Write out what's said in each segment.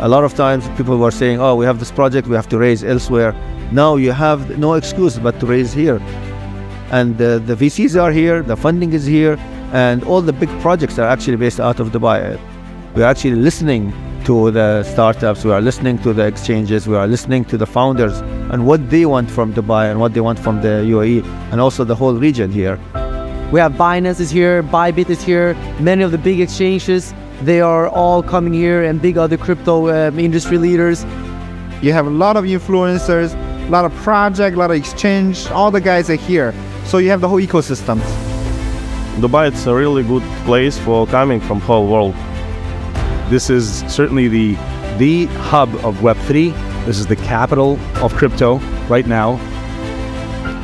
A lot of times people were saying, oh, we have this project, we have to raise elsewhere. Now you have no excuse but to raise here. And uh, the VCs are here, the funding is here, and all the big projects are actually based out of Dubai. We're actually listening to the startups, we are listening to the exchanges, we are listening to the founders and what they want from Dubai and what they want from the UAE and also the whole region here. We have Binance is here, Bybit is here, many of the big exchanges, they are all coming here and big other crypto um, industry leaders. You have a lot of influencers, a lot of project, a lot of exchange, all the guys are here. So you have the whole ecosystem. Dubai is a really good place for coming from whole world. This is certainly the the hub of Web3. This is the capital of crypto right now.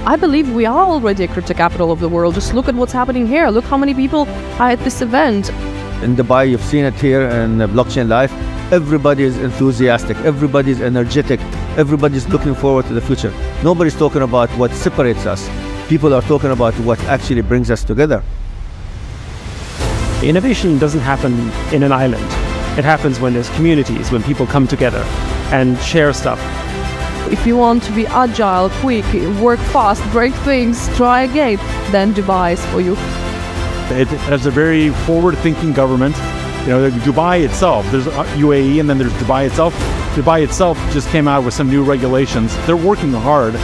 I believe we are already a crypto capital of the world. Just look at what's happening here. Look how many people are at this event. In Dubai, you've seen it here in Blockchain Life. Everybody is enthusiastic, everybody is energetic, Everybody is looking forward to the future. Nobody's talking about what separates us. People are talking about what actually brings us together. Innovation doesn't happen in an island. It happens when there's communities, when people come together and share stuff. If you want to be agile, quick, work fast, break things, try again, then Dubai is for you. It has a very forward-thinking government. You know, Dubai itself, there's uh, UAE and then there's Dubai itself. Dubai itself just came out with some new regulations. They're working hard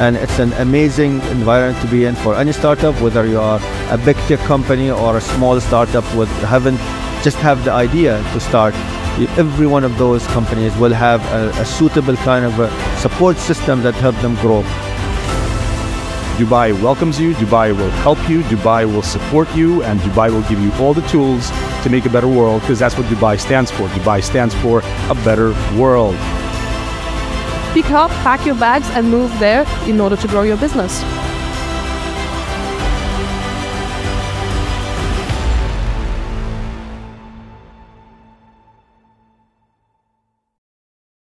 and it's an amazing environment to be in for any startup, whether you are a big tech company or a small startup with haven't just have the idea to start. Every one of those companies will have a, a suitable kind of a support system that help them grow. Dubai welcomes you, Dubai will help you, Dubai will support you, and Dubai will give you all the tools to make a better world because that's what Dubai stands for. Dubai stands for a better world. Pick up, pack your bags, and move there in order to grow your business.